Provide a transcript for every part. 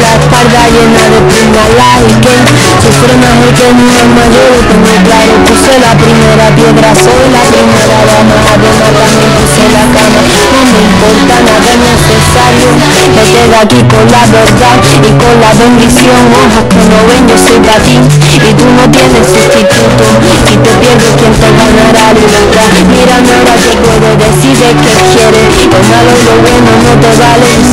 la espalda llena de puñaladas que sufre más el que mi alma yo lo tengo claro. Puse la primera piedra soy la primera dama. Además también puse la cama. No me importa nada necesario. Me quedo aquí con la verdad y con la bendición. Ojos que no ven yo soy para ti y tú no tienes sustituto. Y te pierdo quien te ganará libertad mírame ahora que puedo decir de qué quieres lo malo y lo bueno no te vale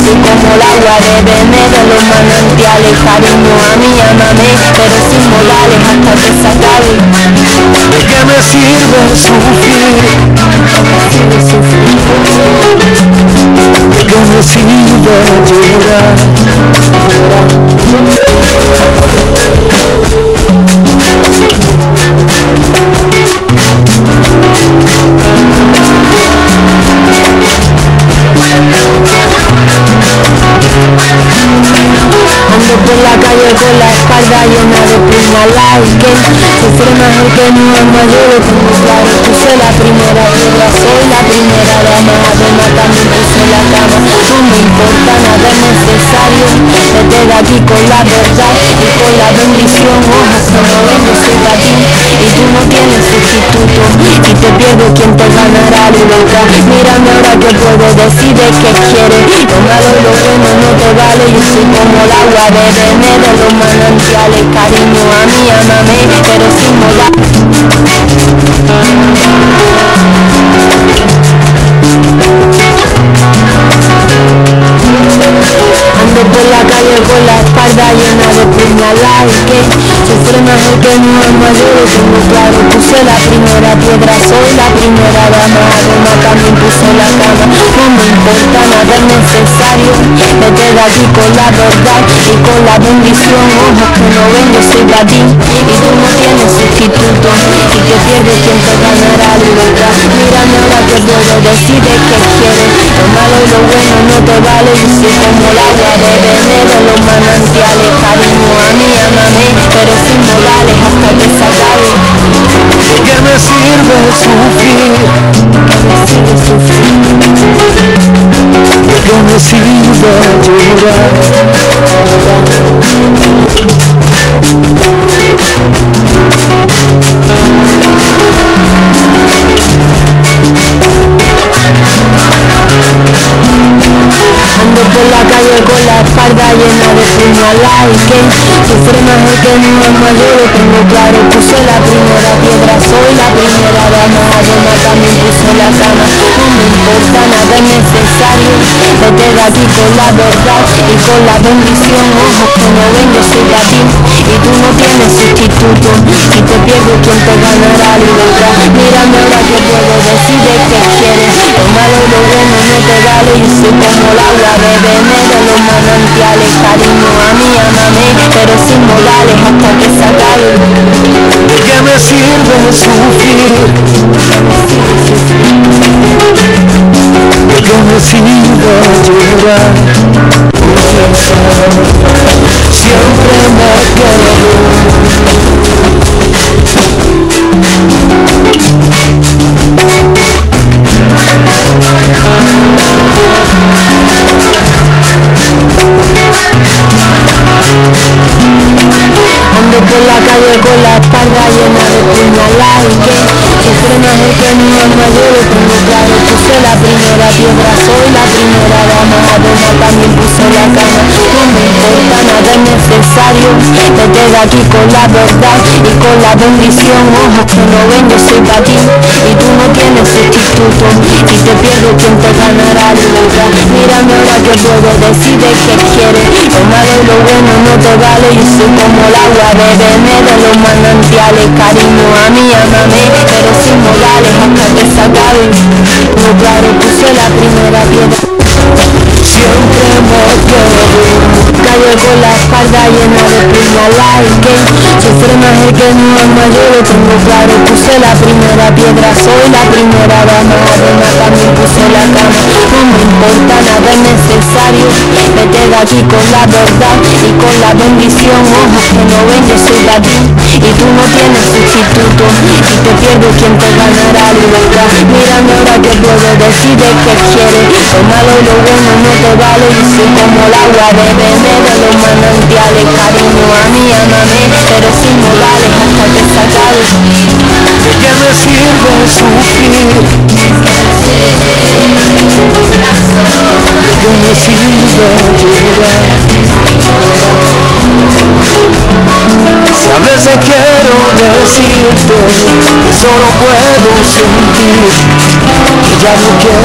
agua de de los manantiales cariño a mí amame pero sin modales hasta que se acabe ¿De qué me sirve sufrir? ¿De qué me sirve llorar? La con la espalda llena de puñaladas que sufre más el que mi alma yo lo tengo claro Puse la primera piedra, soy la primera dama Además también puse la cama. No me importa nada es necesario Me quedo aquí con la verdad y con la bendición. Ojos que no ven, yo soy para ti Y tú no tienes sustituto. Y te pierdo quien te ganará libertad Mírame ahora que puedo decir de qué quieres Lo malo lo bueno vale Yo soy como el agua de beber de los manantiales Cariño a mí, amame, pero sin molar Ando por la calle con la espalda llena de puñaladas que sufre más el que alma yo lo tengo claro Puse la primera piedra, soy la primera dama Además también puse la No me importa nada es necesario. Me quedo aquí con la verdad y con la bendición. Ojos que no ven, yo soy para Y tú no tienes sustituto. Y que pierdes quien te ganará libertad Mírame ahora que puedo decir de qué quieres. Lo malo y lo bueno no te vale Ando por la calle con la espalda llena de puñaladas que sufre más el que alma yo lo tengo claro Puse la primera piedra, soy la primera dama. Además también puse la cama. No me importa nada es necesario Me quedo aquí con la verdad y con la bendición que no ven, yo soy ti Y tú no tienes sustituto Y te pierdo quien te ganará libertad. Mírame ahora que puedo decir de qué quieres. Lo malo y bueno no te vale Y soy como el agua de de los manantiales Cariño a mí, amame, pero sin modales hasta que se acabe. ¿De qué me sirve sufrir? ¿De qué es necesario Me quedo aquí con la verdad y con la bendición. Ojos que no ven, yo soy para ti Y tú no tienes sustituto. Y te pierdo quien te ganará libertad Mírame ahora que puedo decir de qué quieres. Lo malo lo bueno no te vale Y soy como el agua de beber de los manantiales Cariño a mí, amame, pero sin modales Hasta que se acabe. No claro, puse la primera piedra. Siempre me quedo. Calle con puñaladas que sufre más el que mi alma yo lo tengo claro. Puse la primera piedra, soy la primera dama Además también puse la cama. No me importa nada es necesario vete de aquí con la verdad y con la bendición. Ojos que no ven, yo soy Y tú no tienes sustituto. Y te pierdo quien te ganará libertad Mírame ahora que puedo decir de que quieres Lo malo y lo bueno no te vale. Y soy como el agua, bebeme de los manantiales. Cariño a mí, amame, pero sin modales decirte solo puedo sentir que ya no quiero